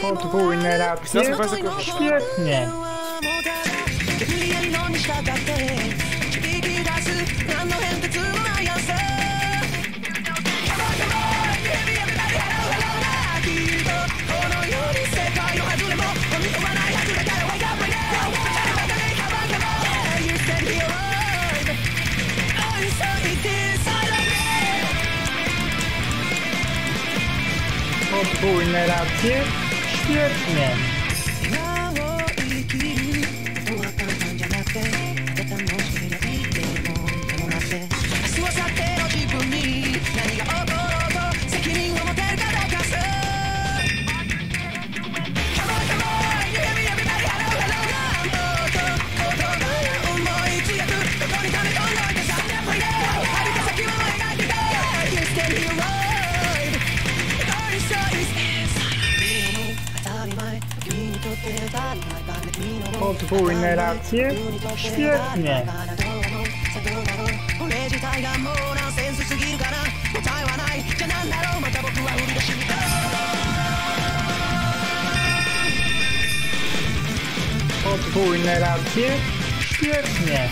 Podwójne racje. Świetnie. podwójne racje Schmidt. Podwójne racje? Świetnie! Podwójne racje? Świetnie!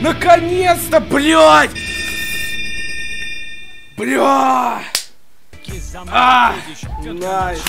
Наконец-то, блядь! Бля! А! Найс!